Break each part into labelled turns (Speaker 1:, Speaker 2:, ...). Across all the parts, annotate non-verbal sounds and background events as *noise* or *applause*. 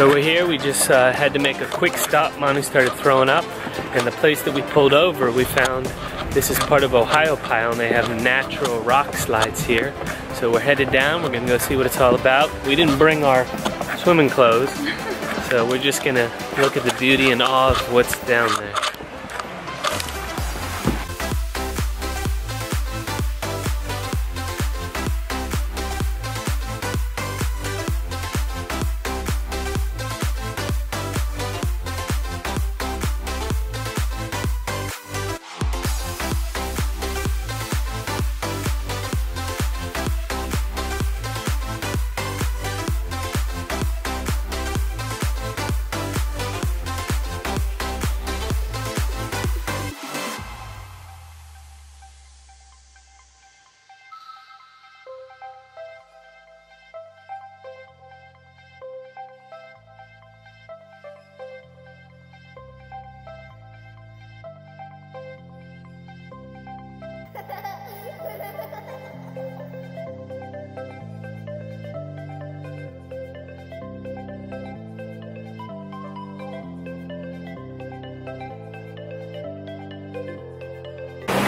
Speaker 1: So we're here, we just uh, had to make a quick stop. Manu started throwing up. And the place that we pulled over, we found this is part of Ohiopyle, and they have natural rock slides here. So we're headed down, we're gonna go see what it's all about. We didn't bring our swimming clothes, so we're just gonna look at the beauty and awe of what's down there.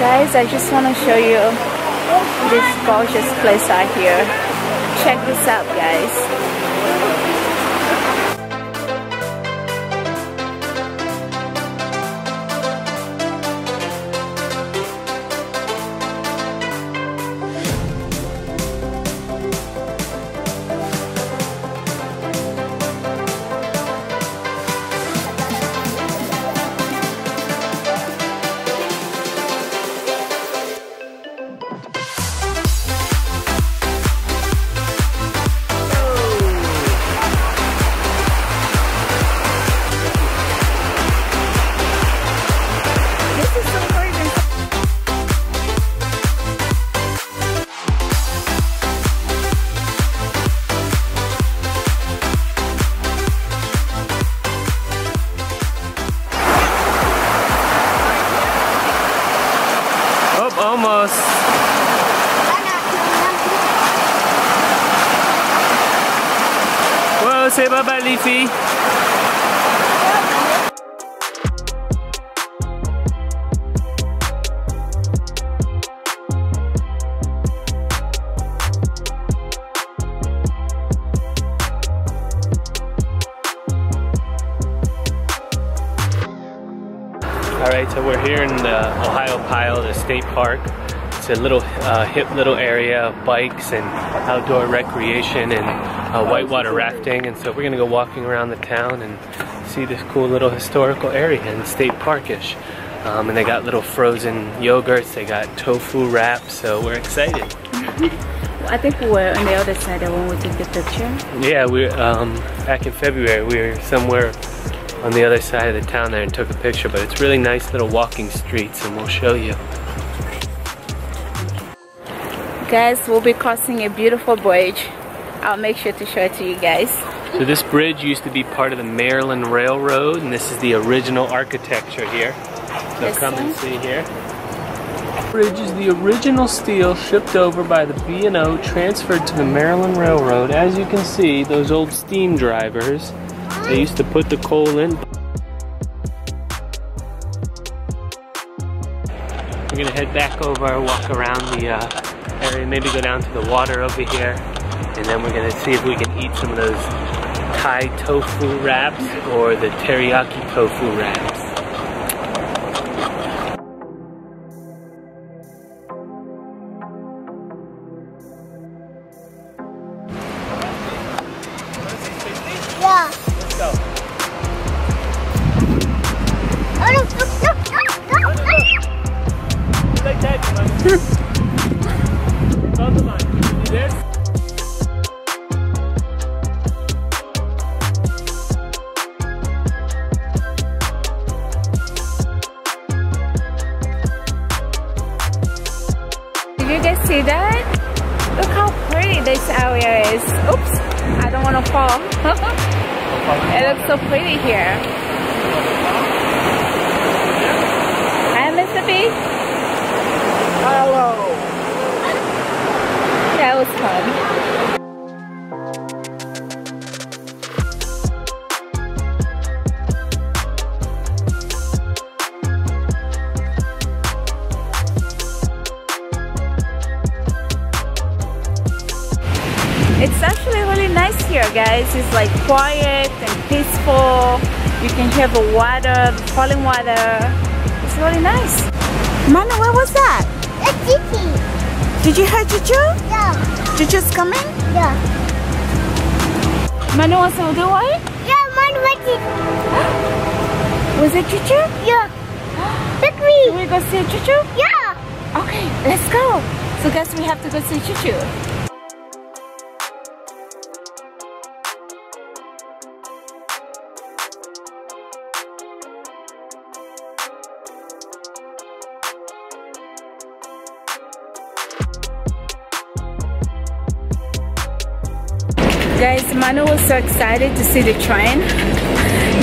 Speaker 2: Guys, I just want to show you this gorgeous place out here. Check this out, guys.
Speaker 1: Oh, almost. Whoa, say bye-bye, Leafy. Right, so we're here in the Ohio Pile, the state park. It's a little uh, hip little area of bikes and outdoor recreation and uh, whitewater rafting. And so we're gonna go walking around the town and see this cool little historical area in state parkish. Um, and they got little frozen yogurts, they got tofu wraps, so we're excited. *laughs*
Speaker 2: I think we were on the other side when we took the picture.
Speaker 1: Yeah, we um, back in February we were somewhere on the other side of the town there and took a picture, but it's really nice little walking streets and we'll show you.
Speaker 2: Guys, we'll be crossing a beautiful bridge. I'll make sure to show it to you guys.
Speaker 1: So this bridge used to be part of the Maryland Railroad and this is the original architecture here. So
Speaker 2: This
Speaker 1: come and see here. Bridge is the original steel shipped over by the B&O transferred to the Maryland Railroad. As you can see, those old steam drivers, they used to put the coal in. We're gonna head back over, walk around the uh, area, maybe go down to the water over here, and then we're gonna see if we can eat some of those Thai tofu wraps or the teriyaki tofu wraps.
Speaker 3: Yeah.
Speaker 2: Did you guys see that? Look how pretty this area is. Oops, I don't want to fall. *laughs* it looks so pretty here. Here guys it's like quiet and peaceful you can hear the water the falling water it's really nice Manu what was that
Speaker 3: A titi.
Speaker 2: did you hear Chuchu
Speaker 3: Yeah.
Speaker 2: Chuchu's coming
Speaker 3: Yeah.
Speaker 2: Manu wants to do what
Speaker 3: Yeah, man, what is?
Speaker 2: was it Chuchu
Speaker 3: Yeah. Look
Speaker 2: Can
Speaker 3: me.
Speaker 2: we go see Chuchu
Speaker 3: Yeah.
Speaker 2: okay let's go so guys we have to go see Chuchu Guys, Manu was so excited to see the train.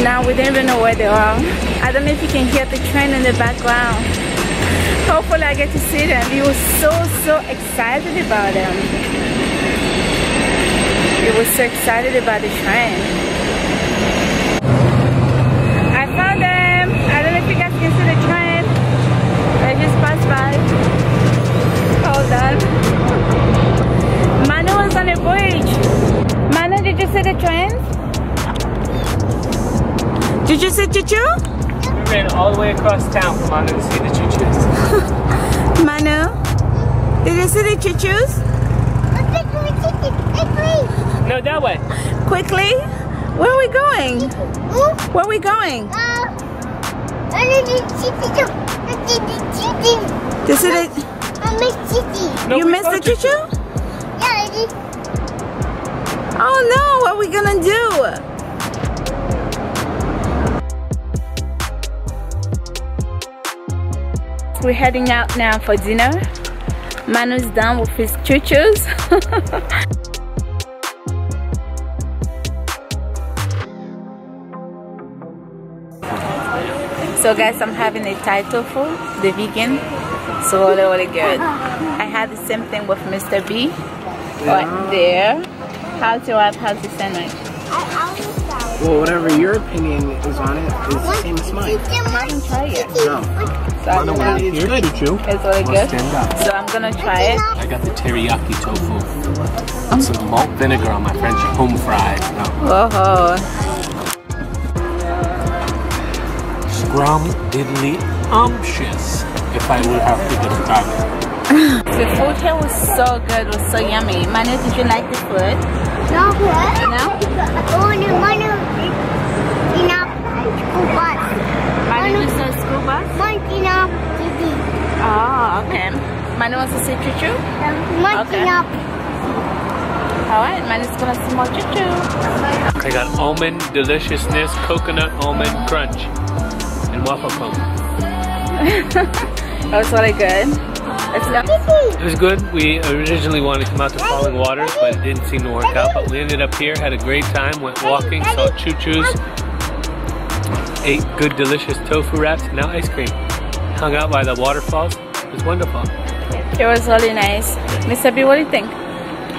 Speaker 2: Now we don't even know where they are. I don't know if you can hear the train in the background. Hopefully I get to see them. He was so, so excited about them. He was so excited about the train.
Speaker 1: We ran all the way across town from Manu to see the choo-choos. *laughs*
Speaker 2: Manu, did you see the Chuchus?
Speaker 3: Look me, titi. Look me.
Speaker 1: No, that way.
Speaker 2: Quickly, where are we going? Where are we going?
Speaker 3: Uh. I need the titi. Look at the titi.
Speaker 2: To see the,
Speaker 3: I miss titi.
Speaker 1: No,
Speaker 2: you
Speaker 1: we
Speaker 2: missed
Speaker 1: saw
Speaker 2: the Chuchu?
Speaker 3: Yeah, I did.
Speaker 2: Oh no, what are we gonna do? We're heading out now for dinner. Manu's done with his chuchus. *laughs* so guys, I'm having a Thai tofu, the vegan. So really, really good. I had the same thing with Mr. B. Right there. How's your wife? How's the sandwich?
Speaker 3: I always found.
Speaker 4: Well, whatever your opinion is on it is the same as mine.
Speaker 2: I can try it.
Speaker 4: No.
Speaker 2: So I'm gonna,
Speaker 4: It's good.
Speaker 2: it's really good.
Speaker 1: Stand up.
Speaker 2: So I'm gonna try it.
Speaker 1: I got the teriyaki tofu. Some malt vinegar on my French home fried. No.
Speaker 2: Whoa.
Speaker 1: Scrum diddly umptious. If I would have to describe it. *laughs*
Speaker 2: The food here was so good, it was so yummy. Manu, did you like the food?
Speaker 3: No, what?
Speaker 2: No?
Speaker 3: No, Manu. Enough. School bus.
Speaker 2: Manu just said school bus?
Speaker 3: One enough. Titi.
Speaker 2: Oh, okay. Manu wants to see choo-choo?
Speaker 3: One
Speaker 2: Okay.
Speaker 3: enough.
Speaker 2: Alright, Manu's gonna see more choo-choo.
Speaker 1: I got almond deliciousness, coconut almond crunch, and waffle cone. *laughs*
Speaker 2: That was really good. It's not
Speaker 1: It was good. We originally wanted to come out to Falling Waters, but it didn't seem to work out. But we ended up here, had a great time, went walking, saw choo-choos, ate good delicious tofu wraps, and now ice cream. Hung out by the waterfalls. It was wonderful.
Speaker 2: It was really nice. Mr. B, what do you think?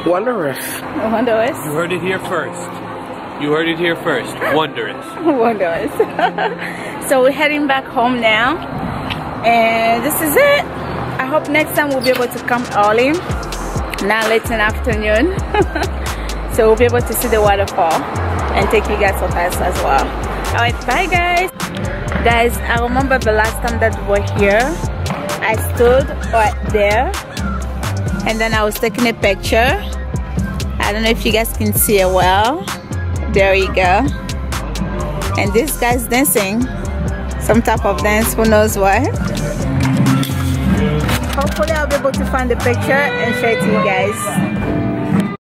Speaker 4: Wondrous.
Speaker 2: Wondrous?
Speaker 1: You heard it here first. You heard it here first. Wondrous. *laughs*
Speaker 2: Wondrous. *laughs* so we're heading back home now. And this is it. I hope next time we'll be able to come early. Not late in the afternoon. *laughs* so we'll be able to see the waterfall and take you guys with us as well. Alright, bye guys. Guys, I remember the last time that we were here. I stood right there and then I was taking a picture. I don't know if you guys can see it well. There you go. And this guy's dancing some type of dance, who knows what. Hopefully I'll be able to find the picture and show it to you guys.